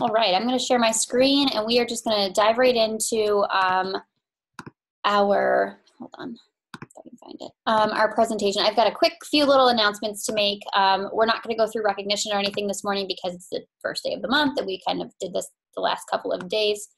All right, I'm going to share my screen and we are just going to dive right into um, our, hold on, if I can find it, um, our presentation. I've got a quick few little announcements to make. Um, we're not going to go through recognition or anything this morning because it's the first day of the month and we kind of did this the last couple of days.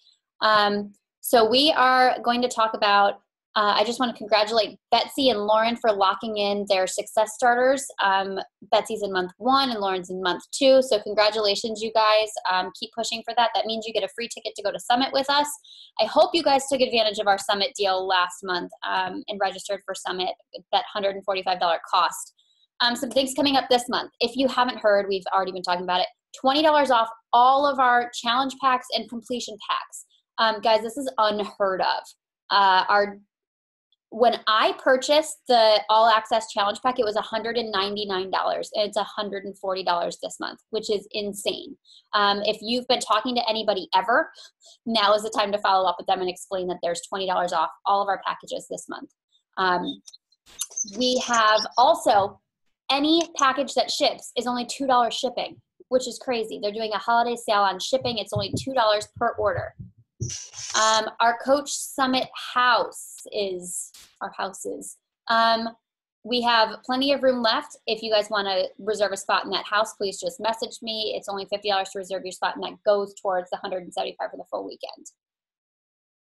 Um, so we are going to talk about uh, I just want to congratulate Betsy and Lauren for locking in their success starters. Um, Betsy's in month one and Lauren's in month two. So, congratulations, you guys. Um, keep pushing for that. That means you get a free ticket to go to Summit with us. I hope you guys took advantage of our Summit deal last month um, and registered for Summit, that $145 cost. Um, some things coming up this month. If you haven't heard, we've already been talking about it. $20 off all of our challenge packs and completion packs. Um, guys, this is unheard of. Uh, our when I purchased the All Access Challenge Pack, it was $199, and it's $140 this month, which is insane. Um, if you've been talking to anybody ever, now is the time to follow up with them and explain that there's $20 off all of our packages this month. Um, we have also any package that ships is only $2 shipping, which is crazy. They're doing a holiday sale on shipping, it's only $2 per order. Um, our Coach Summit house is our houses. Um, we have plenty of room left. If you guys want to reserve a spot in that house, please just message me. It's only $50 to reserve your spot, and that goes towards the 175 for the full weekend.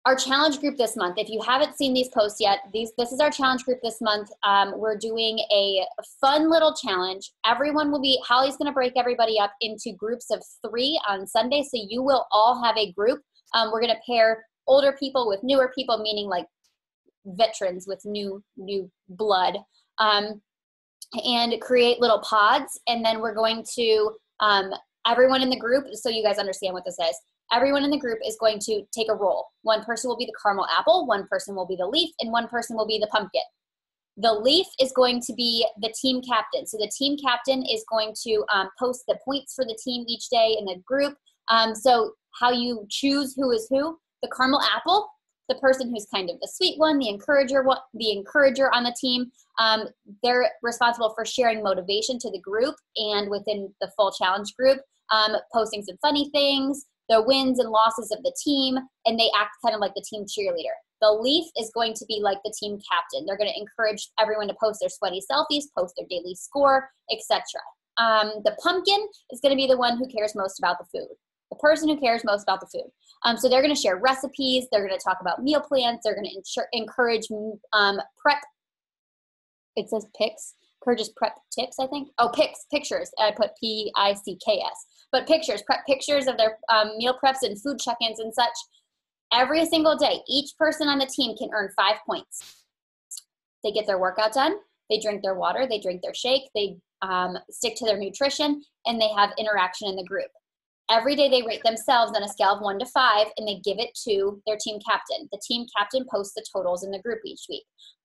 Our challenge group this month, if you haven't seen these posts yet, these this is our challenge group this month. Um, we're doing a fun little challenge. Everyone will be, Holly's going to break everybody up into groups of three on Sunday, so you will all have a group um, we're going to pair older people with newer people, meaning like veterans with new new blood, um, and create little pods. And then we're going to um, everyone in the group, so you guys understand what this is. Everyone in the group is going to take a role. One person will be the caramel apple, one person will be the leaf, and one person will be the pumpkin. The leaf is going to be the team captain. So the team captain is going to um, post the points for the team each day in the group. Um, so how you choose who is who. The caramel apple, the person who's kind of the sweet one, the encourager, the encourager on the team. Um, they're responsible for sharing motivation to the group and within the full challenge group, um, posting some funny things, the wins and losses of the team, and they act kind of like the team cheerleader. The leaf is going to be like the team captain. They're going to encourage everyone to post their sweaty selfies, post their daily score, etc. Um, the pumpkin is going to be the one who cares most about the food the person who cares most about the food. Um, so they're going to share recipes. They're going to talk about meal plans. They're going to encourage um, prep. It says pics. Encourages prep tips, I think. Oh, pics, pictures. I put P I C K S. But pictures, prep pictures of their um, meal preps and food check ins and such. Every single day, each person on the team can earn five points. They get their workout done. They drink their water. They drink their shake. They um, stick to their nutrition, and they have interaction in the group every day they rate themselves on a scale of one to five and they give it to their team captain. The team captain posts the totals in the group each week.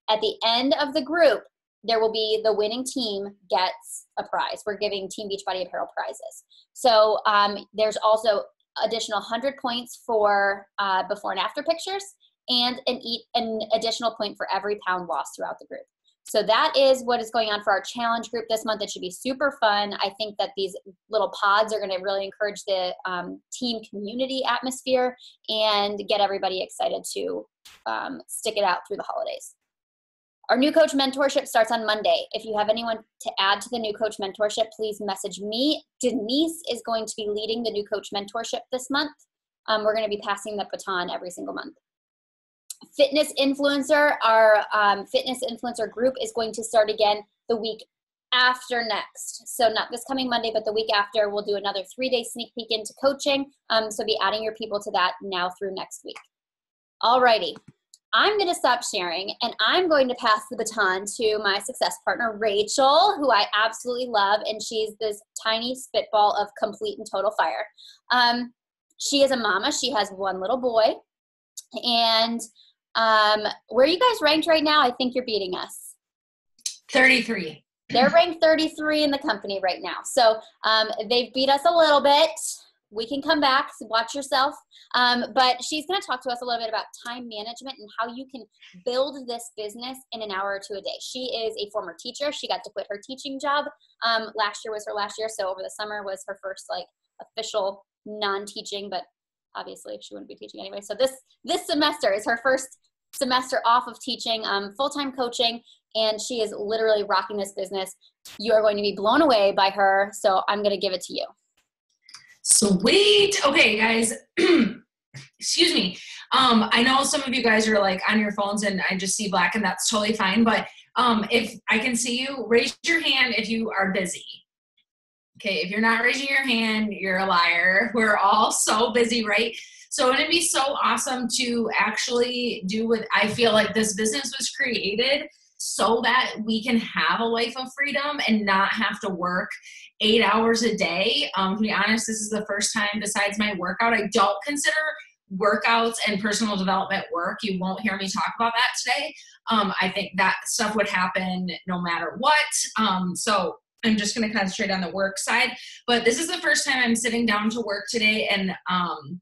At the end of the group, there will be the winning team gets a prize. We're giving Team Beachbody apparel prizes. So um, there's also additional 100 points for uh, before and after pictures and an, an additional point for every pound lost throughout the group. So that is what is going on for our challenge group this month. It should be super fun. I think that these little pods are going to really encourage the um, team community atmosphere and get everybody excited to um, stick it out through the holidays. Our new coach mentorship starts on Monday. If you have anyone to add to the new coach mentorship, please message me. Denise is going to be leading the new coach mentorship this month. Um, we're going to be passing the baton every single month fitness influencer, our um, fitness influencer group is going to start again the week after next. So not this coming Monday, but the week after, we'll do another three-day sneak peek into coaching. Um, so be adding your people to that now through next week. Alrighty, I'm going to stop sharing and I'm going to pass the baton to my success partner, Rachel, who I absolutely love. And she's this tiny spitball of complete and total fire. Um, she is a mama. She has one little boy. And um, where are you guys ranked right now? I think you're beating us. 33. They're ranked 33 in the company right now. So um, they've beat us a little bit. We can come back, watch yourself. Um, but she's going to talk to us a little bit about time management and how you can build this business in an hour or two a day. She is a former teacher. She got to quit her teaching job. Um, last year was her last year. So over the summer was her first like official non-teaching, but obviously she wouldn't be teaching anyway. So this this semester is her first semester off of teaching um, full-time coaching, and she is literally rocking this business. You are going to be blown away by her. So I'm going to give it to you. Sweet. Okay, guys. Excuse me. Um, I know some of you guys are like on your phones and I just see black and that's totally fine. But um, if I can see you, raise your hand if you are busy. Okay, if you're not raising your hand, you're a liar. We're all so busy, right? So it'd be so awesome to actually do what I feel like this business was created so that we can have a life of freedom and not have to work eight hours a day. Um, to be honest, this is the first time besides my workout, I don't consider workouts and personal development work. You won't hear me talk about that today. Um, I think that stuff would happen no matter what. Um, so I'm just going to concentrate on the work side. But this is the first time I'm sitting down to work today, and um,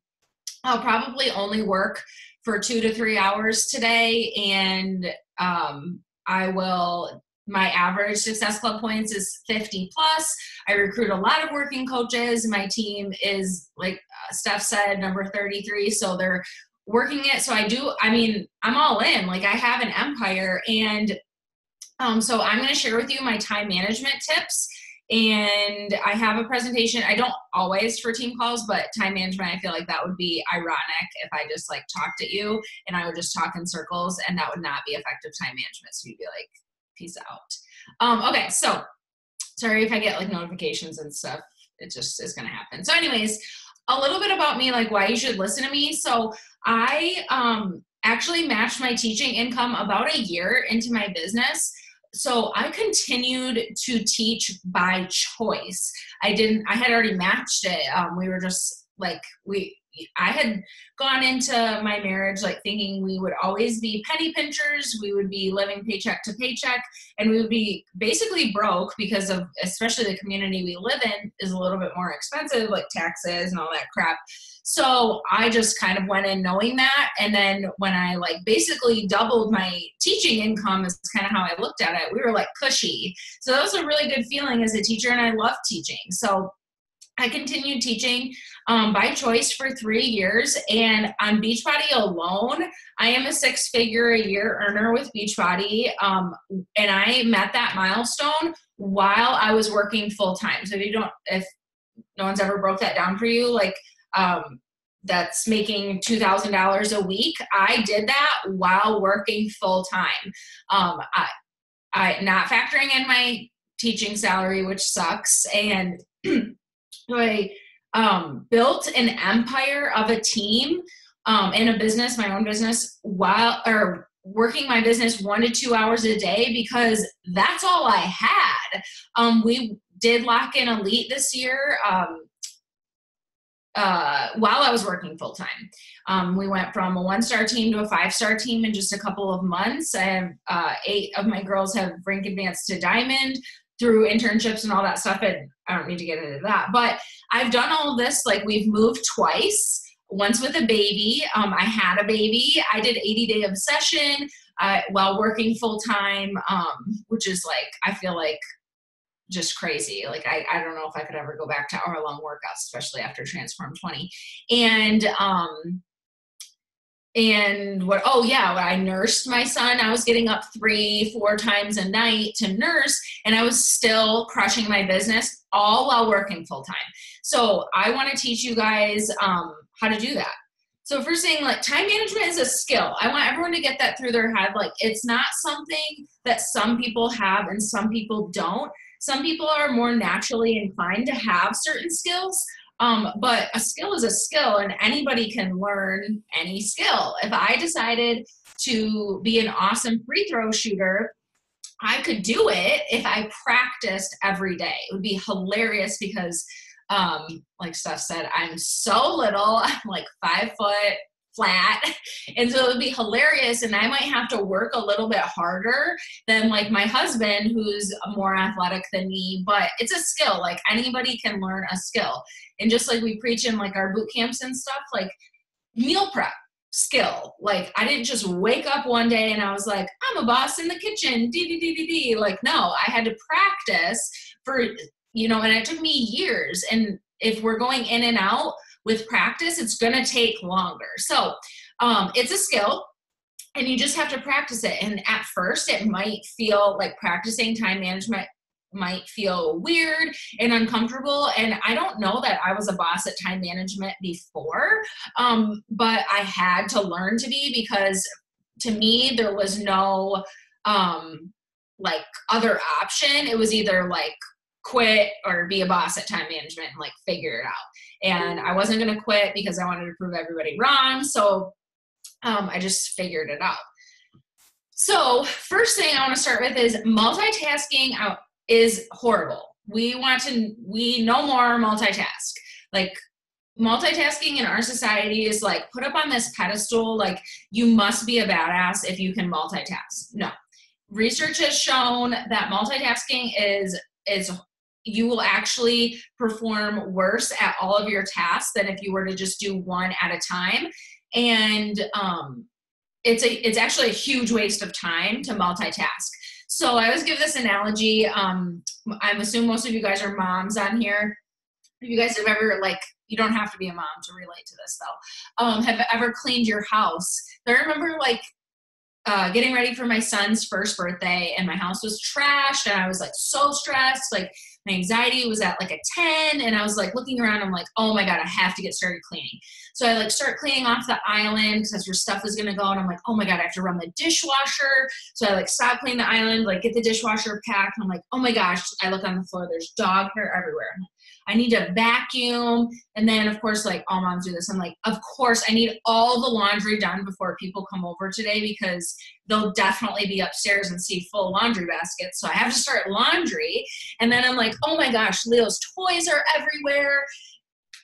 I'll probably only work for two to three hours today. And um, I will my average success club points is 50 plus i recruit a lot of working coaches my team is like uh, steph said number 33 so they're working it so i do i mean i'm all in like i have an empire and um, so i'm going to share with you my time management tips and i have a presentation i don't always for team calls but time management i feel like that would be ironic if i just like talked at you and i would just talk in circles and that would not be effective time management so you'd be like peace out. Um, okay so sorry if i get like notifications and stuff it just is going to happen. So anyways a little bit about me like why you should listen to me. So i um actually matched my teaching income about a year into my business so I continued to teach by choice. I didn't, I had already matched it. Um, we were just like, we, I had gone into my marriage like thinking we would always be penny pinchers, we would be living paycheck to paycheck, and we would be basically broke because of especially the community we live in is a little bit more expensive, like taxes and all that crap. So I just kind of went in knowing that. And then when I like basically doubled my teaching income is kind of how I looked at it. We were like cushy. So that was a really good feeling as a teacher and I love teaching. So I continued teaching um, by choice for three years, and on Beachbody alone, I am a six-figure a year earner with Beachbody, um, and I met that milestone while I was working full time. So if you don't, if no one's ever broke that down for you, like um, that's making $2,000 a week. I did that while working full time. Um, I, I not factoring in my teaching salary, which sucks. And I um, built an empire of a team um, in a business, my own business, while or working my business one to two hours a day because that's all I had. Um, we did lock in Elite this year. Um, uh, while I was working full time. Um, we went from a one star team to a five star team in just a couple of months. I have uh, eight of my girls have rank advanced to diamond through internships and all that stuff. And I don't need to get into that, but I've done all this. Like we've moved twice. Once with a baby. Um, I had a baby. I did 80 day obsession uh, while working full time, um, which is like I feel like just crazy. Like I, I don't know if I could ever go back to hour long workouts, especially after Transform 20. And um and what oh yeah, I nursed my son. I was getting up three, four times a night to nurse, and I was still crushing my business all while working full time. So I want to teach you guys um how to do that. So first thing, like time management is a skill. I want everyone to get that through their head. Like it's not something that some people have and some people don't some people are more naturally inclined to have certain skills, um, but a skill is a skill, and anybody can learn any skill. If I decided to be an awesome free throw shooter, I could do it if I practiced every day. It would be hilarious because, um, like Steph said, I'm so little. I'm like five foot flat. And so it would be hilarious. And I might have to work a little bit harder than like my husband, who's more athletic than me. But it's a skill. Like anybody can learn a skill. And just like we preach in like our boot camps and stuff, like meal prep skill. Like I didn't just wake up one day and I was like, I'm a boss in the kitchen. D D D D D. Like no, I had to practice for you know, and it took me years. And if we're going in and out, with practice, it's going to take longer. So um, it's a skill and you just have to practice it. And at first, it might feel like practicing time management might feel weird and uncomfortable. And I don't know that I was a boss at time management before, um, but I had to learn to be because to me, there was no um, like other option. It was either like quit or be a boss at time management and like figure it out. And I wasn't going to quit because I wanted to prove everybody wrong. So um, I just figured it out. So, first thing I want to start with is multitasking is horrible. We want to, we no more multitask. Like, multitasking in our society is like put up on this pedestal, like, you must be a badass if you can multitask. No. Research has shown that multitasking is is you will actually perform worse at all of your tasks than if you were to just do one at a time and um, it's a it's actually a huge waste of time to multitask. So I always give this analogy. Um, I'm assuming most of you guys are moms on here. If you guys have ever like you don't have to be a mom to relate to this though. Um, have ever cleaned your house? I remember like uh, getting ready for my son's first birthday, and my house was trashed, and I was like so stressed. Like my anxiety was at like a 10 and i was like looking around i'm like oh my god i have to get started cleaning. So i like start cleaning off the island because where stuff is going to go and i'm like oh my god i have to run the dishwasher. So i like stop cleaning the island like get the dishwasher packed and i'm like oh my gosh i look on the floor there's dog hair everywhere I need to vacuum. And then, of course, like all moms do this. I'm like, of course, I need all the laundry done before people come over today because they'll definitely be upstairs and see full laundry baskets. So I have to start laundry. And then I'm like, oh my gosh, Leo's toys are everywhere.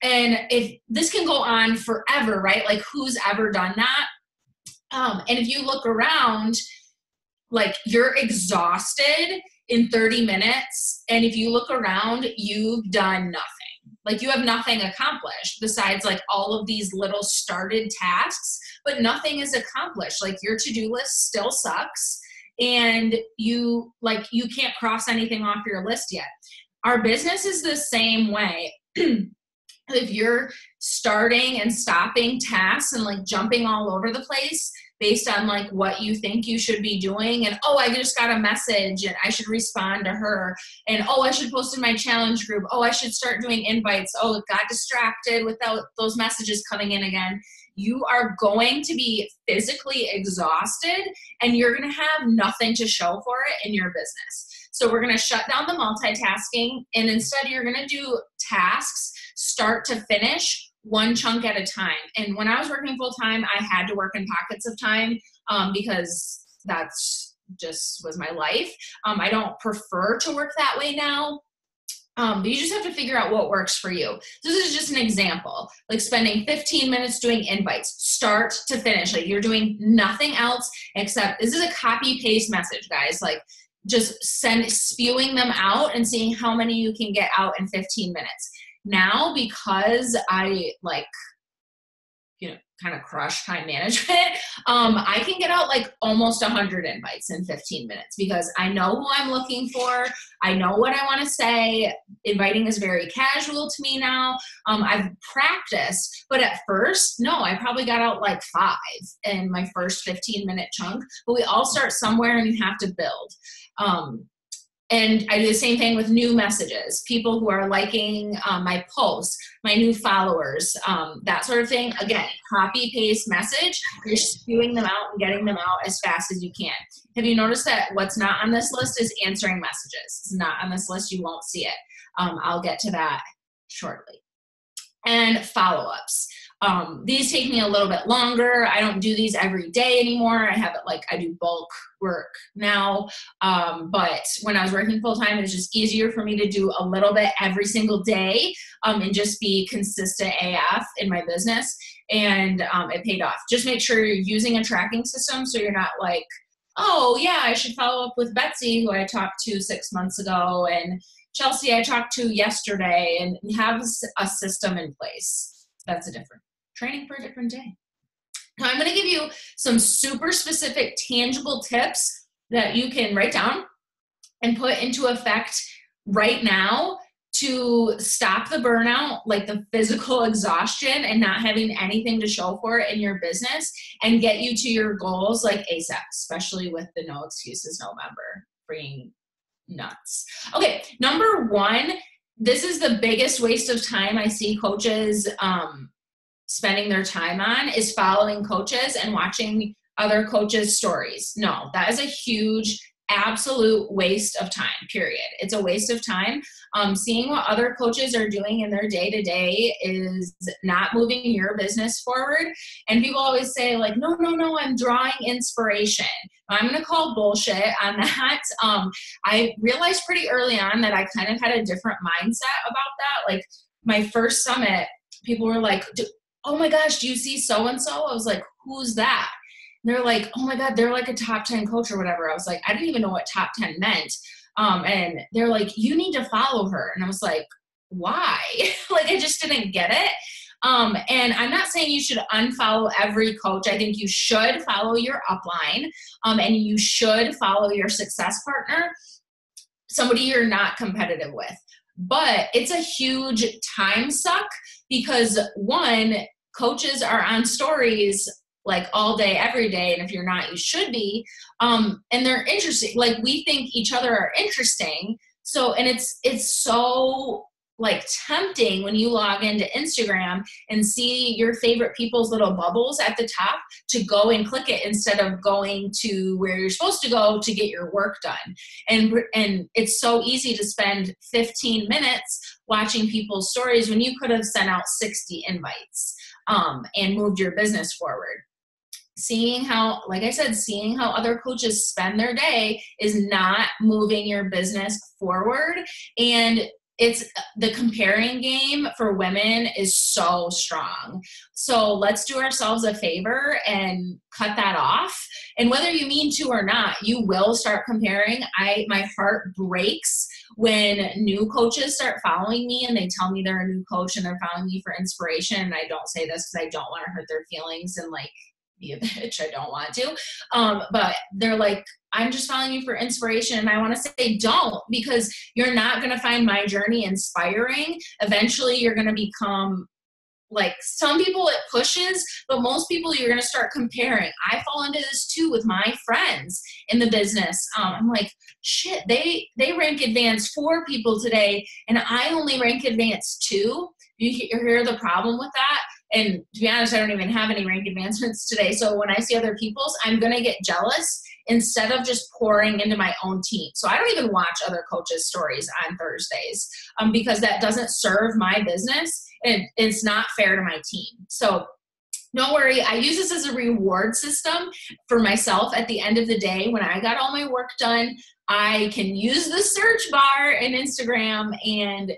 And if this can go on forever, right? Like, who's ever done that? Um, and if you look around, like you're exhausted in 30 minutes and if you look around you've done nothing. Like you have nothing accomplished besides like all of these little started tasks but nothing is accomplished. Like your to-do list still sucks and you like you can't cross anything off your list yet. Our business is the same way. If you're starting and stopping tasks and like jumping all over the place based on like what you think you should be doing. And oh i just got a message and i should respond to her. And oh i should post in my challenge group. Oh i should start doing invites. Oh got distracted without those messages coming in again. You are going to be physically exhausted and you're going to have nothing to show for it in your business. So we're going to shut down the multitasking and instead you're going to do tasks start to finish one chunk at a time. And when I was working full time, I had to work in pockets of time um, because that's just was my life. Um, I don't prefer to work that way now. Um, but you just have to figure out what works for you. This is just an example, like spending 15 minutes doing invites, start to finish. Like you're doing nothing else except this is a copy paste message, guys. Like just send spewing them out and seeing how many you can get out in 15 minutes now because I like you know kind of crush time management um, i can get out like almost 100 invites in 15 minutes because i know who i'm looking for i know what i want to say inviting is very casual to me now um, i've practiced but at first no i probably got out like five in my first 15 minute chunk but we all start somewhere and you have to build um, and I do the same thing with new messages, people who are liking um, my posts, my new followers, um, that sort of thing. Again, copy paste message, you're spewing them out and getting them out as fast as you can. Have you noticed that what's not on this list is answering messages? It's not on this list, you won't see it. Um, I'll get to that shortly. And follow ups. Um, these take me a little bit longer. I don't do these every day anymore. I have it like I do bulk work now. Um, but when I was working full time, it was just easier for me to do a little bit every single day um, and just be consistent AF in my business. And um, it paid off. Just make sure you're using a tracking system so you're not like, oh, yeah, I should follow up with Betsy, who I talked to six months ago, and Chelsea, I talked to yesterday, and have a system in place. That's a different training for a different day. Now, I'm going to give you some super specific, tangible tips that you can write down and put into effect right now to stop the burnout, like the physical exhaustion and not having anything to show for it in your business and get you to your goals like ASAP, especially with the no excuses November. Freeing nuts. Okay, number one, this is the biggest waste of time I see coaches um, spending their time on is following coaches and watching other coaches' stories. No, that is a huge absolute waste of time period. It's a waste of time. Um, seeing what other coaches are doing in their day to day is not moving your business forward. And people always say like no no no i'm drawing inspiration. I'm going to call bullshit on that. Um, i realized pretty early on that i kind of had a different mindset about that. Like my first summit people were like oh my gosh do you see so and so i was like who's that they're like, oh my God, they're like a top 10 coach or whatever. I was like, I didn't even know what top 10 meant. Um, and they're like, you need to follow her. And I was like, why? like, I just didn't get it. Um, and I'm not saying you should unfollow every coach. I think you should follow your upline um, and you should follow your success partner, somebody you're not competitive with. But it's a huge time suck because one, coaches are on stories like all day every day and if you're not you should be um and they're interesting like we think each other are interesting so and it's it's so like tempting when you log into Instagram and see your favorite people's little bubbles at the top to go and click it instead of going to where you're supposed to go to get your work done. And and it's so easy to spend 15 minutes watching people's stories when you could have sent out 60 invites um, and moved your business forward. Seeing how like i said seeing how other coaches spend their day is not moving your business forward. And it's the comparing game for women is so strong. So let's do ourselves a favor and cut that off. And whether you mean to or not, you will start comparing. I my heart breaks when new coaches start following me and they tell me they're a new coach and they're following me for inspiration. And I don't say this because I don't want to hurt their feelings and like be a bitch. I don't want to. Um, but they're like, I'm just following you for inspiration. And I want to say, don't, because you're not going to find my journey inspiring. Eventually, you're going to become like some people it pushes but most people you're going to start comparing i fall into this too with my friends in the business um, i'm like shit they they rank advanced four people today and i only rank advanced two you hear the problem with that and to be honest, I don't even have any rank advancements today. So when I see other people's, I'm going to get jealous instead of just pouring into my own team. So I don't even watch other coaches' stories on Thursdays um, because that doesn't serve my business and it's not fair to my team. So don't worry, I use this as a reward system for myself at the end of the day. When I got all my work done, I can use the search bar in Instagram and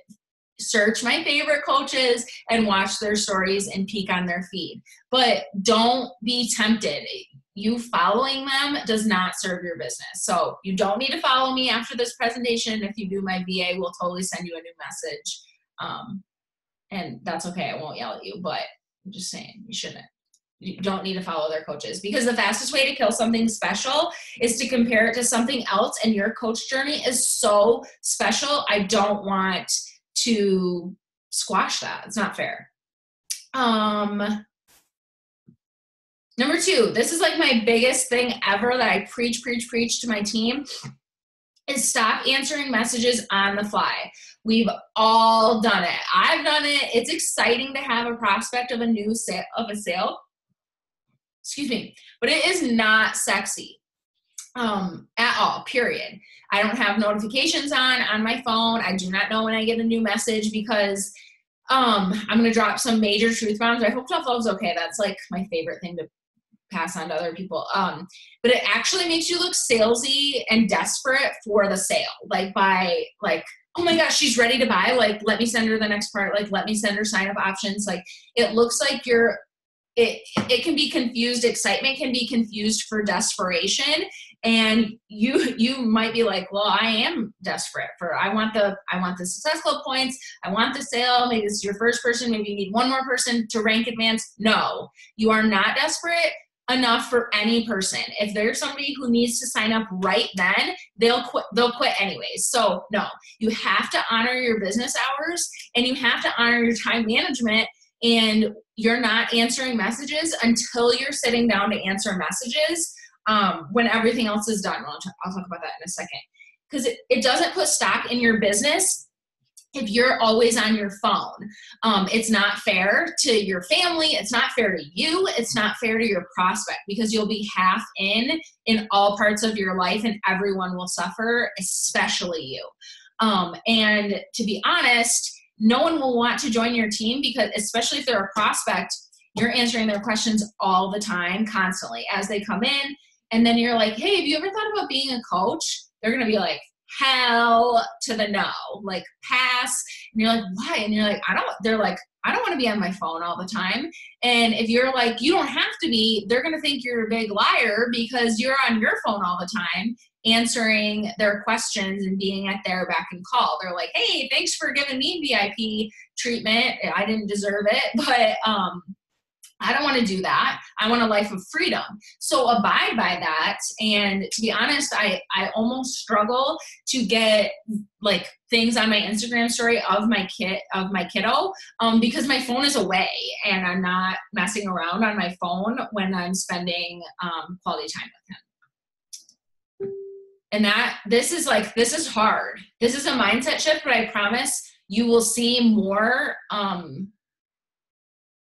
search my favorite coaches and watch their stories and peek on their feed. But don't be tempted. You following them does not serve your business. So you don't need to follow me after this presentation. If you do, my VA will totally send you a new message. Um, and that's okay. I won't yell at you, but I'm just saying you shouldn't. You don't need to follow their coaches because the fastest way to kill something special is to compare it to something else. And your coach journey is so special. I don't want to squash that. It's not fair. Um, number two, this is like my biggest thing ever that I preach, preach, preach to my team is stop answering messages on the fly. We've all done it. I've done it. It's exciting to have a prospect of a new sale of a sale. Excuse me, but it is not sexy um, at all. Period. I don't have notifications on on my phone. I do not know when I get a new message because um, I'm gonna drop some major truth bombs. I hope tough love's okay. That's like my favorite thing to pass on to other people. Um, but it actually makes you look salesy and desperate for the sale. Like by like, oh my gosh, she's ready to buy. Like, let me send her the next part. Like, let me send her sign up options. Like, it looks like you're. It it can be confused. Excitement can be confused for desperation, and you you might be like well i am desperate for i want the i want the success club points i want the sale maybe this is your first person maybe you need one more person to rank advance no you are not desperate enough for any person. If there's somebody who needs to sign up right then, they'll quit they'll quit anyways. So, no. You have to honor your business hours and you have to honor your time management and you're not answering messages until you're sitting down to answer messages um, when everything else is done. I'll, t- I'll talk about that in a second. Because it, it doesn't put stock in your business if you're always on your phone. Um, it's not fair to your family. It's not fair to you. It's not fair to your prospect because you'll be half in in all parts of your life and everyone will suffer, especially you. Um, and to be honest, no one will want to join your team because, especially if they're a prospect, you're answering their questions all the time, constantly as they come in. And then you're like, hey, have you ever thought about being a coach? They're to be like, hell to the no, like pass. And you're like, why? And you're like, I don't, they're like, I don't want to be on my phone all the time. And if you're like, you don't have to be, they're to think you're a big liar because you're on your phone all the time answering their questions and being at their back and call. They're like, hey, thanks for giving me VIP treatment. I didn't deserve it, but um, I don't want to do that. I want a life of freedom. So abide by that. And to be honest, I, I almost struggle to get like things on my Instagram story of my kid of my kiddo um, because my phone is away and I'm not messing around on my phone when I'm spending um, quality time with him. And that this is like this is hard. This is a mindset shift, but I promise you will see more um,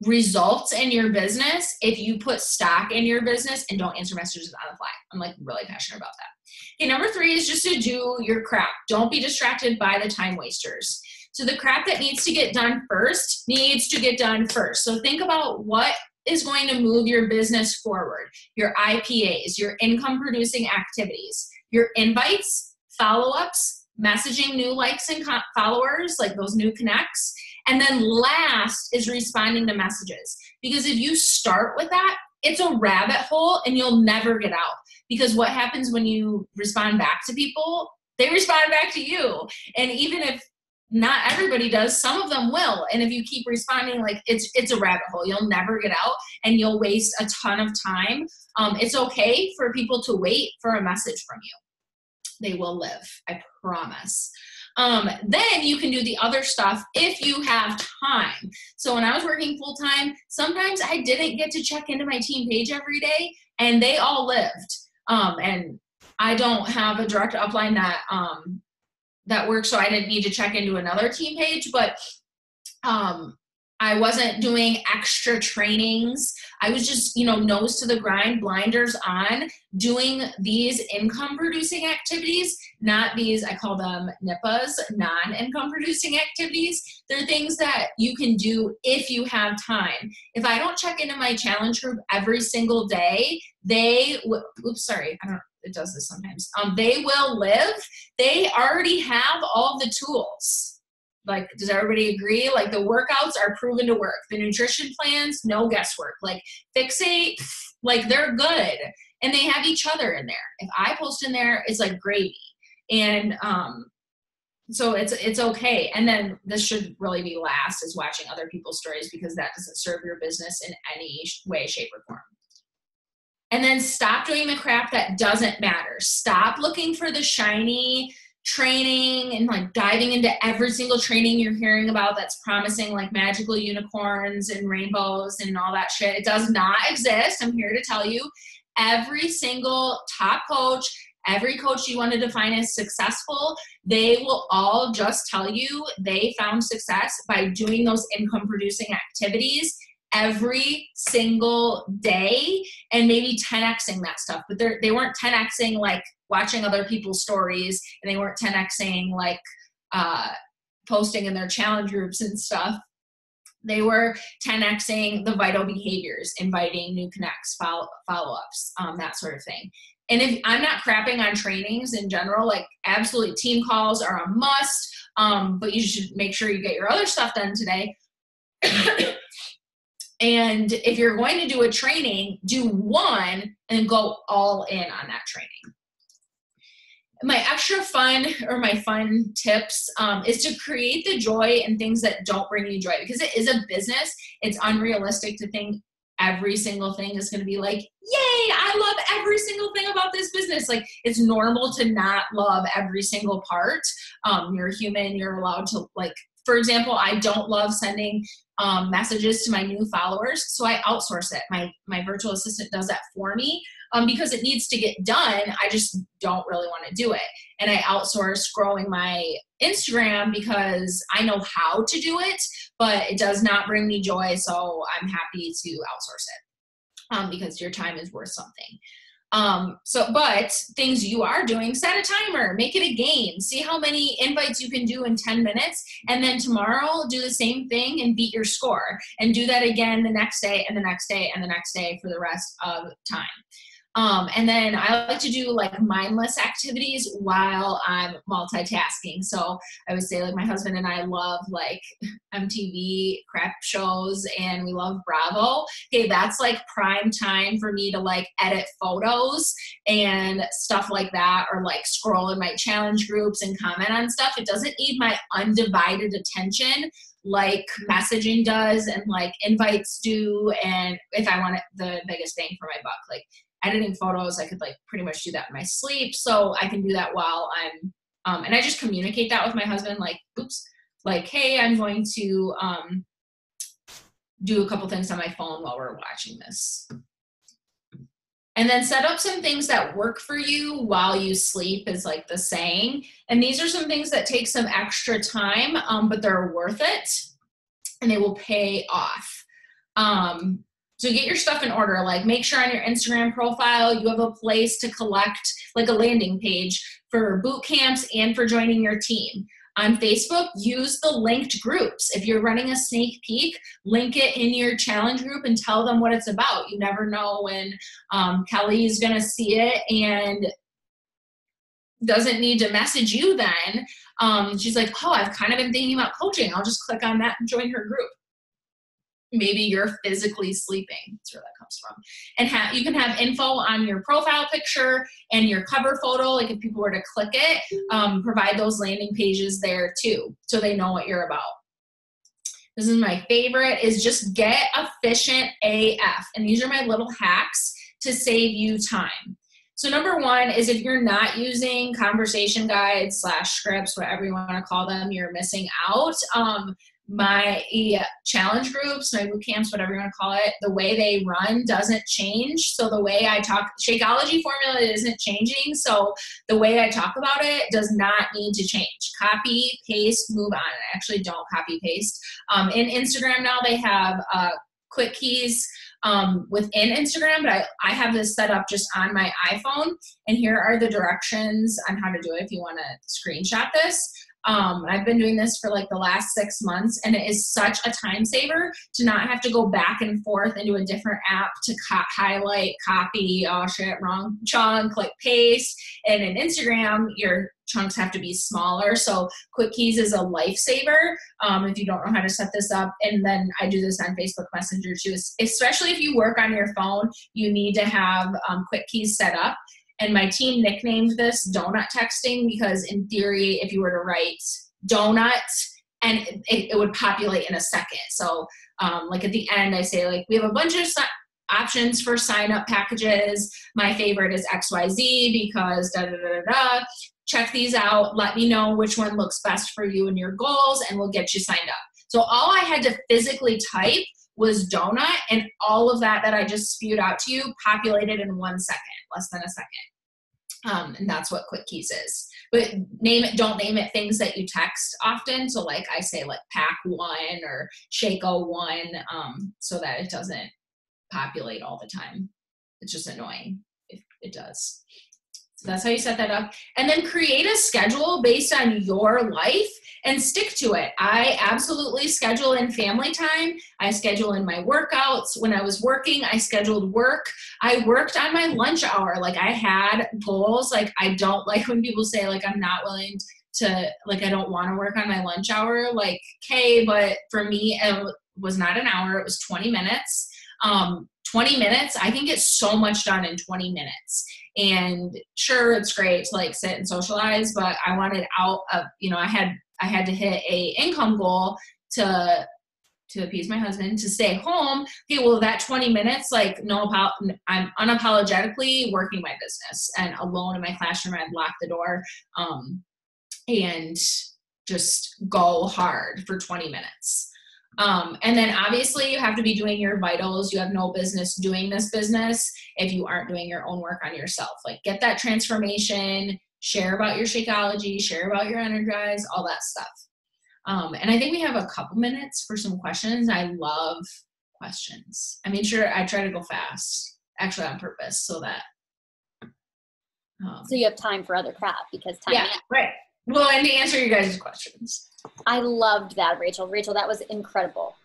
results in your business if you put stock in your business and don't answer messages on the fly. I'm like really passionate about that. Okay, number three is just to do your crap. Don't be distracted by the time wasters. So the crap that needs to get done first needs to get done first. So think about what is going to move your business forward. Your IPAs, your income producing activities, your invites, follow-ups, messaging new likes and followers, like those new connects, and then last is responding to messages. Because if you start with that, it's a rabbit hole and you'll never get out. Because what happens when you respond back to people? They respond back to you. And even if not everybody does, some of them will. And if you keep responding, like it's it's a rabbit hole. You'll never get out and you'll waste a ton of time. Um, it's okay for people to wait for a message from you. They will live, I promise. Um, then you can do the other stuff if you have time. So when I was working full time, sometimes I didn't get to check into my team page every day, and they all lived. Um, and I don't have a direct upline that um, that works, so I didn't need to check into another team page. But um, I wasn't doing extra trainings. I was just, you know, nose to the grind, blinders on, doing these income producing activities, not these, I call them NIPAs, non income producing activities. They're things that you can do if you have time. If I don't check into my challenge group every single day, they, oops, sorry, I don't, it does this sometimes. Um, they will live. They already have all the tools like does everybody agree? Like the workouts are proven to work. The nutrition plans no guesswork. Like fixate like they're good. And they have each other in there. If i post in there it's like gravy. And um so it's it's okay. And then this should really be last is watching other people's stories because that doesn't serve your business in any way shape or form. And then stop doing the crap that doesn't matter. Stop looking for the shiny training and like diving into every single training you're hearing about that's promising like magical unicorns and rainbows and all that shit. It does not exist. I'm here to tell you every single top coach, every coach you want to define as successful, they will all just tell you they found success by doing those income producing activities every single day and maybe 10xing that stuff. But they weren't 10xing like watching other people's stories and they weren't 10xing like uh, posting in their challenge groups and stuff. They were 10xing the vital behaviors inviting new connects follow, follow-ups um, that sort of thing. And if i'm not crapping on trainings in general like absolutely team calls are a must um, but you should make sure you get your other stuff done today And if you're going to do a training, do one and go all in on that training. My extra fun or my fun tips um, is to create the joy in things that don't bring you joy because it is a business. It's unrealistic to think every single thing is going to be like, yay, I love every single thing about this business. Like, it's normal to not love every single part. Um, you're human, you're allowed to, like, for example, I don't love sending um, messages to my new followers, so I outsource it. My my virtual assistant does that for me um, because it needs to get done. I just don't really want to do it, and I outsource growing my Instagram because I know how to do it, but it does not bring me joy. So I'm happy to outsource it um, because your time is worth something. Um, so, but things you are doing, set a timer, make it a game, see how many invites you can do in 10 minutes, and then tomorrow do the same thing and beat your score, and do that again the next day, and the next day, and the next day for the rest of time. Um, and then I like to do like mindless activities while I'm multitasking. So I would say like my husband and I love like MTV crap shows and we love Bravo. Okay, that's like prime time for me to like edit photos and stuff like that, or like scroll in my challenge groups and comment on stuff. It doesn't need my undivided attention like messaging does and like invites do and if i want the biggest bang for my buck like editing photos i could like pretty much do that in my sleep so i can do that while i'm um, and i just communicate that with my husband like oops like hey i'm going to um, do a couple things on my phone while we're watching this. And then set up some things that work for you while you sleep is like the saying. And these are some things that take some extra time um, but they're worth it and they will pay off. Um, so get your stuff in order. Like make sure on your Instagram profile you have a place to collect like a landing page for boot camps and for joining your team. On Facebook, use the linked groups. If you're running a sneak peek, link it in your challenge group and tell them what it's about. You never know when um, Kelly's going to see it and doesn't need to message you then. Um, she's like, oh, I've kind of been thinking about coaching. I'll just click on that and join her group maybe you're physically sleeping. That's where that comes from. And you can have info on your profile picture and your cover photo like if people were to click it um, provide those landing pages there too so they know what you're about. This is my favorite is just get efficient af and these are my little hacks to save you time. So number one is if you're not using conversation guides slash scripts whatever you want to call them you're missing out um, my challenge groups, my boot camps, whatever you want to call it, the way they run doesn't change. So the way I talk, Shakeology formula isn't changing. So the way I talk about it does not need to change. Copy, paste, move on. I actually don't copy paste. Um, in Instagram now, they have uh, quick keys um, within Instagram, but I, I have this set up just on my iPhone. And here are the directions on how to do it if you want to screenshot this. Um, I've been doing this for like the last six months, and it is such a time saver to not have to go back and forth into a different app to co- highlight, copy, oh shit, wrong chunk, click paste. And in Instagram, your chunks have to be smaller. So Quick Keys is a lifesaver um, if you don't know how to set this up. And then I do this on Facebook Messenger too, especially if you work on your phone, you need to have um, Quick Keys set up and my team nicknamed this donut texting because, in theory, if you were to write donut, and it, it would populate in a second. So, um, like at the end, I say, like, we have a bunch of options for sign up packages. My favorite is XYZ because da da da da da. Check these out. Let me know which one looks best for you and your goals, and we'll get you signed up. So, all I had to physically type was donut, and all of that that I just spewed out to you populated in one second, less than a second. Um, and that's what quick keys is. But name it don't name it things that you text often. So like i say like pack one or shako one um, so that it doesn't populate all the time. It's just annoying if it does so that's how you set that up and then create a schedule based on your life and stick to it. I absolutely schedule in family time. I schedule in my workouts. When I was working, I scheduled work. I worked on my lunch hour. Like I had goals. Like I don't like when people say like I'm not willing to like I don't want to work on my lunch hour. Like okay, but for me it was not an hour. It was 20 minutes. Um, 20 minutes, I can get so much done in 20 minutes. And sure, it's great to like sit and socialize, but I wanted out of, you know, I had I had to hit a income goal to to appease my husband to stay home. Okay, well, that 20 minutes, like, no, I'm unapologetically working my business and alone in my classroom. I'd lock the door um, and just go hard for 20 minutes. Um, and then obviously you have to be doing your vitals. You have no business doing this business if you aren't doing your own work on yourself. Like get that transformation, share about your Shakeology, share about your Energize, all that stuff. Um, and I think we have a couple minutes for some questions. I love questions. I mean, sure, I try to go fast, actually on purpose, so that. Um, so you have time for other crap because time. Yeah, right. Well, and to answer you guys' questions. I loved that, Rachel. Rachel, that was incredible.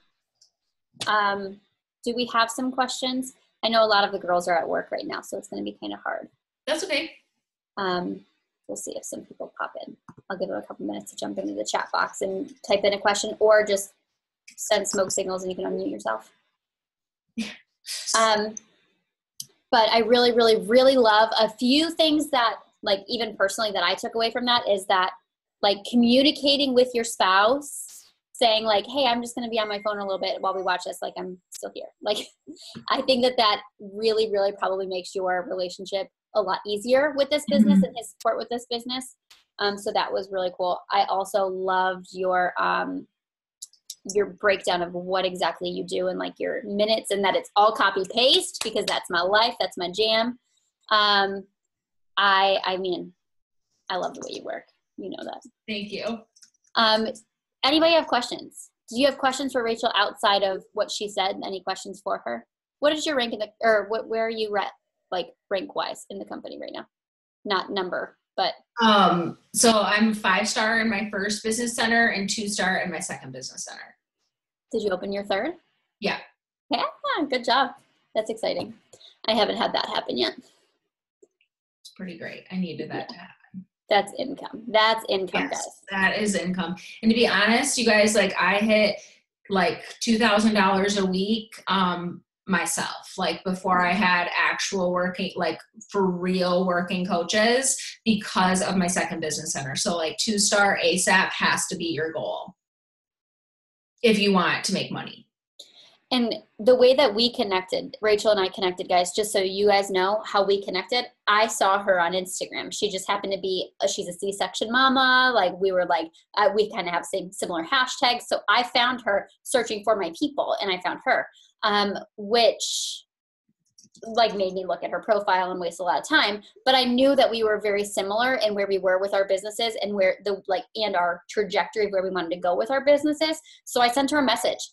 Um, do we have some questions? I know a lot of the girls are at work right now, so it's going to be kind of hard. That's okay. Um, we'll see if some people pop in. I'll give them a couple minutes to jump into the chat box and type in a question or just send smoke signals and you can unmute yourself. um, but I really, really, really love a few things that, like, even personally, that I took away from that is that, like, communicating with your spouse, saying, like, hey, I'm just going to be on my phone a little bit while we watch this, like, I'm still here. Like, I think that that really, really probably makes your relationship a lot easier with this business mm-hmm. and his support with this business. Um, so that was really cool. I also loved your um, your breakdown of what exactly you do and like your minutes and that it's all copy paste because that's my life, that's my jam. Um, I I mean, I love the way you work. You know that. Thank you. Um, anybody have questions? Do you have questions for Rachel outside of what she said? Any questions for her? What is your rank in the or what where are you at like rank wise in the company right now? Not number, but um so I'm five star in my first business center and two star in my second business center. Did you open your third? Yeah. Yeah, good job. That's exciting. I haven't had that happen yet. Pretty great. I needed that yeah. to happen. That's income. That's income, yes, guys. That is income. And to be honest, you guys, like I hit like two thousand dollars a week um myself like before i had actual working like for real working coaches because of my second business center so like two star asap has to be your goal if you want to make money and the way that we connected rachel and i connected guys just so you guys know how we connected i saw her on instagram. She just happened to be she's a c-section mama. Like we were like uh, we kind of have same similar hashtags. So i found her searching for my people and i found her um, which like made me look at her profile and waste a lot of time. But i knew that we were very similar in where we were with our businesses and where the like and our trajectory of where we wanted to go with our businesses. So i sent her a message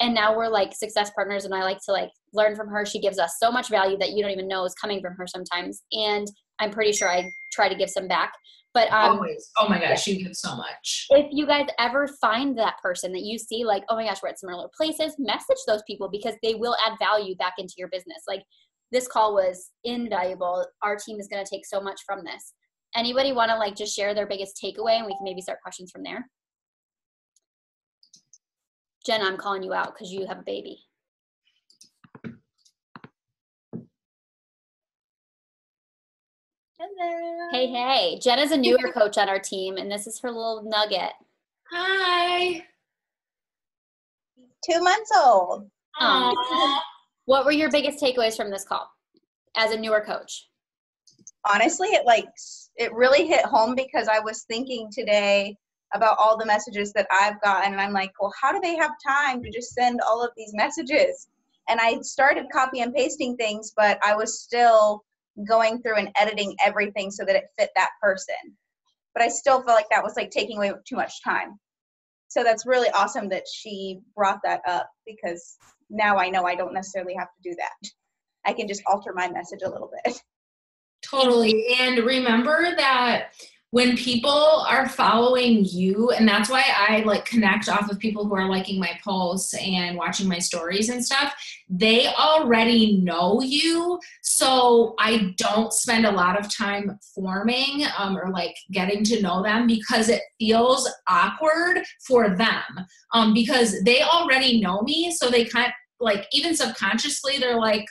and now we're like success partners and i like to like learn from her she gives us so much value that you don't even know is coming from her sometimes and i'm pretty sure i try to give some back but um, always, oh my gosh, you give so much. If you guys ever find that person that you see, like, oh my gosh, we're at similar places, message those people because they will add value back into your business. Like, this call was invaluable. Our team is going to take so much from this. Anybody want to like just share their biggest takeaway, and we can maybe start questions from there. Jen, I'm calling you out because you have a baby. Hello. Hey, hey. Jenna's a newer coach on our team, and this is her little nugget. Hi. Two months old. Um, what were your biggest takeaways from this call as a newer coach? Honestly, it like it really hit home because I was thinking today about all the messages that I've gotten, and I'm like, well, how do they have time to just send all of these messages? And I started copy and pasting things, but I was still going through and editing everything so that it fit that person. But I still felt like that was like taking away too much time. So that's really awesome that she brought that up because now I know I don't necessarily have to do that. I can just alter my message a little bit. Totally. And remember that when people are following you and that's why i like connect off of people who are liking my posts and watching my stories and stuff. They already know you so i don't spend a lot of time forming um, or like getting to know them because it feels awkward for them um, because they already know me so they kind of like even subconsciously they're like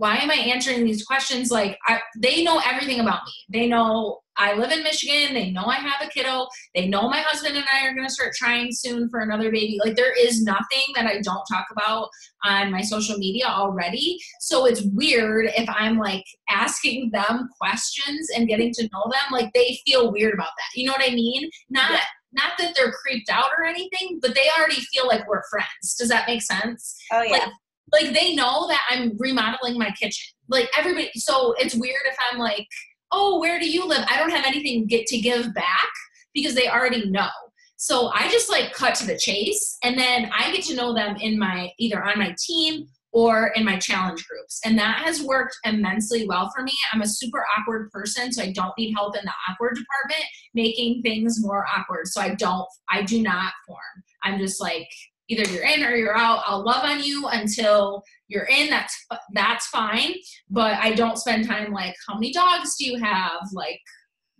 why am I answering these questions? Like, I, they know everything about me. They know I live in Michigan. They know I have a kiddo. They know my husband and I are going to start trying soon for another baby. Like, there is nothing that I don't talk about on my social media already. So it's weird if I'm like asking them questions and getting to know them. Like, they feel weird about that. You know what I mean? Not. Yeah. Not that they're creeped out or anything, but they already feel like we're friends. Does that make sense? Oh yeah. Like, like they know that I'm remodeling my kitchen. Like everybody, so it's weird if I'm like, oh, where do you live? I don't have anything get to give back because they already know. So I just like cut to the chase and then I get to know them in my either on my team or in my challenge groups. And that has worked immensely well for me. I'm a super awkward person, so I don't need help in the awkward department making things more awkward. So I don't I do not form. I'm just like either you're in or you're out. I'll love on you until you're in. That's that's fine. But I don't spend time like how many dogs do you have, like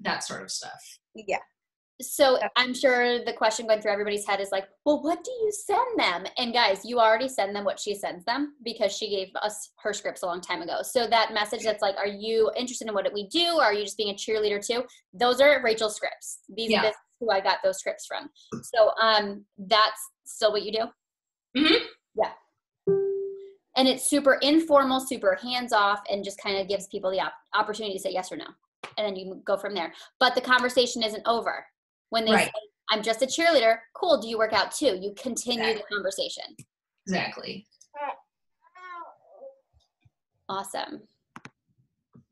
that sort of stuff. Yeah. So I'm sure the question going through everybody's head is like, well, what do you send them? And guys, you already send them what she sends them because she gave us her scripts a long time ago. So that message that's like, are you interested in what we do? Or are you just being a cheerleader too? Those are Rachel's scripts. These yeah. are who I got those scripts from. So um, that's still what you do? Mm-hmm. Yeah. And it's super informal, super hands off, and just kind of gives people the op- opportunity to say yes or no. And then you go from there. But the conversation isn't over. When they right. say, I'm just a cheerleader, cool, do you work out too? You continue exactly. the conversation. Exactly. Awesome.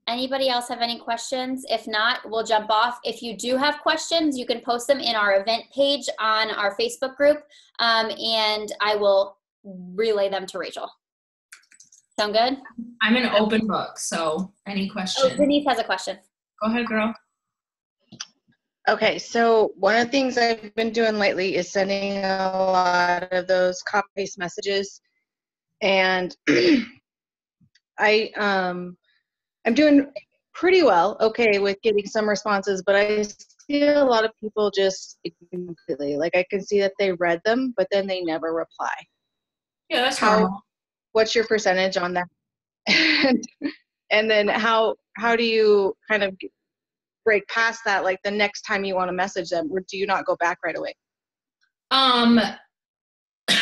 Anybody else have any questions? If not, we'll jump off. If you do have questions, you can post them in our event page on our Facebook group, um, and I will relay them to Rachel. Sound good? I'm an open book, so any question? Oh, Denise has a question. Go ahead, girl. Okay, so one of the things I've been doing lately is sending a lot of those copy paste messages, and I um I'm doing pretty well, okay, with getting some responses, but I see a lot of people just completely like I can see that they read them, but then they never reply. Yeah, that's how. Normal. What's your percentage on that? and, and then how how do you kind of break past that? Like the next time you want to message them, or do you not go back right away? Um.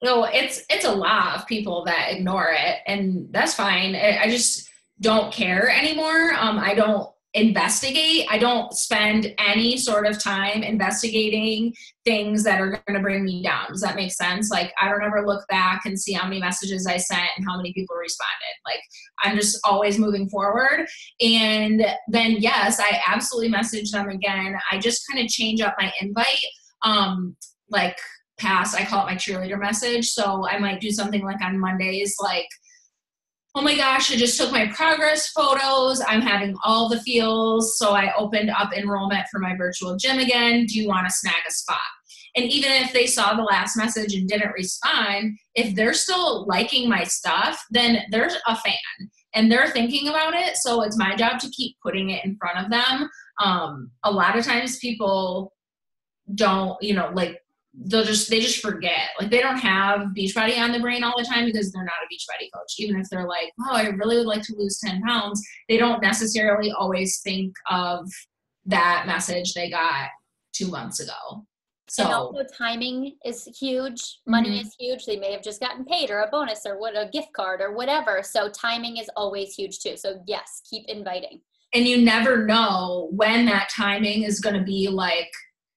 no, it's it's a lot of people that ignore it, and that's fine. I, I just don't care anymore. Um, I don't investigate. I don't spend any sort of time investigating things that are going to bring me down. Does that make sense? Like, I don't ever look back and see how many messages I sent and how many people responded. Like, I'm just always moving forward. And then, yes, I absolutely message them again. I just kind of change up my invite. Um, like, past, I call it my cheerleader message. So I might do something like on Mondays, like, oh my gosh, I just took my progress photos. I'm having all the feels. So I opened up enrollment for my virtual gym again. Do you want to snag a spot? And even if they saw the last message and didn't respond, if they're still liking my stuff, then they're a fan and they're thinking about it. So it's my job to keep putting it in front of them. Um, a lot of times people don't, you know, like they'll just they just forget. Like they don't have beachbody on the brain all the time because they're not a beachbody coach. Even if they're like oh i really would like to lose 10 pounds they don't necessarily always think of that message they got two months ago. So and also timing is huge. Money mm-hmm. is huge. They may have just gotten paid or a bonus or what a gift card or whatever. So timing is always huge too. So yes keep inviting. And you never know when that timing is going to be like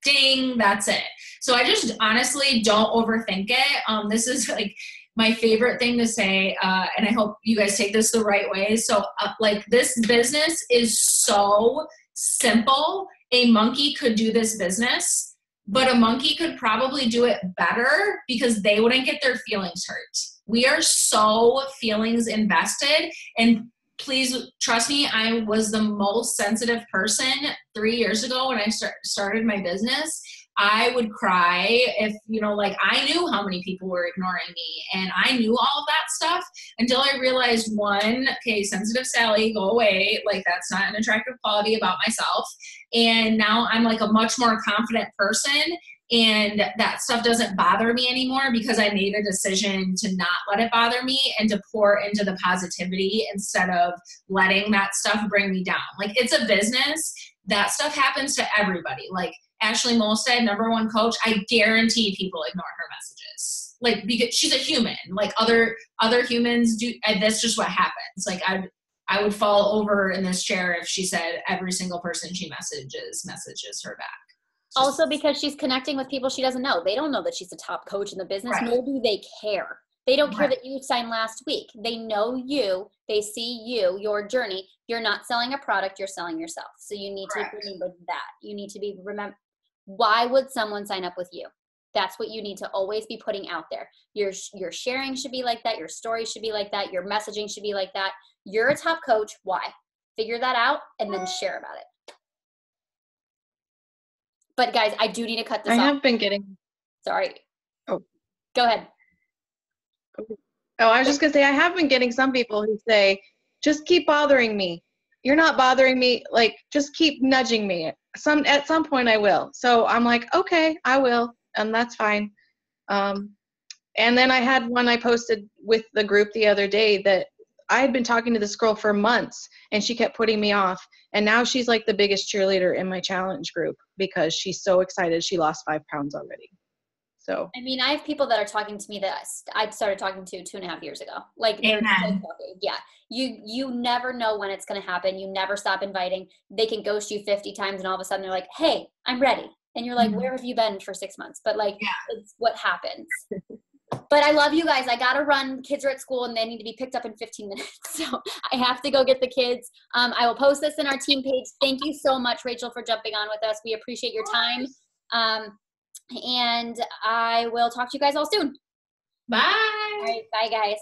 ding, that's it. So I just honestly don't overthink it. Um, this is like my favorite thing to say, uh, and I hope you guys take this the right way. So, uh, like, this business is so simple. A monkey could do this business, but a monkey could probably do it better because they wouldn't get their feelings hurt. We are so feelings invested, and please trust me, I was the most sensitive person three years ago when I start, started my business. I would cry if, you know, like I knew how many people were ignoring me and I knew all of that stuff until I realized one, okay, sensitive Sally, go away. Like that's not an attractive quality about myself. And now I'm like a much more confident person and that stuff doesn't bother me anymore because I made a decision to not let it bother me and to pour into the positivity instead of letting that stuff bring me down. Like it's a business, that stuff happens to everybody. Like Ashley Molstead, number one coach, I guarantee people ignore her messages. Like because she's a human, like other other humans do. that's just what happens. Like I, I would fall over in this chair if she said every single person she messages messages her back. Also, because she's connecting with people she doesn't know. They don't know that she's a top coach in the business, Right. do they care. They don't care Right. that you signed last week. They know you, they see you, your journey. You're not selling a product, you're selling yourself. So you need Correct. to remember that. You need to be remember why would someone sign up with you? That's what you need to always be putting out there. Your your sharing should be like that, your story should be like that, your messaging should be like that. You're a top coach, why? Figure that out and then share about it. But guys, I do need to cut this off I off. have been getting. Sorry. Oh. Go ahead. Oh, I was just gonna say I have been getting some people who say, "Just keep bothering me. You're not bothering me. Like, just keep nudging me. Some at some point I will." So I'm like, "Okay, I will," and that's fine. Um, and then I had one I posted with the group the other day that I had been talking to this girl for months, and she kept putting me off. And now she's like the biggest cheerleader in my challenge group because she's so excited she lost five pounds already. So I mean, I have people that are talking to me that I started talking to two and a half years ago. Like, they're still Amen. talking. yeah, you you never know when it's going to happen. You never stop inviting. They can ghost you fifty times, and all of a sudden they're like, "Hey, I'm ready," and you're like, Mhm. "Where have you been for six months?" But like, Yeah. it's what happens. but I love you guys. I gotta run. Kids are at school and they need to be picked up in 15 minutes, so I have to go get the kids. Um, I will post this in our team page. Thank you so much, Rachel, for jumping on with us. We appreciate your time. Um, and I will talk to you guys all soon. Bye. All right, bye, guys.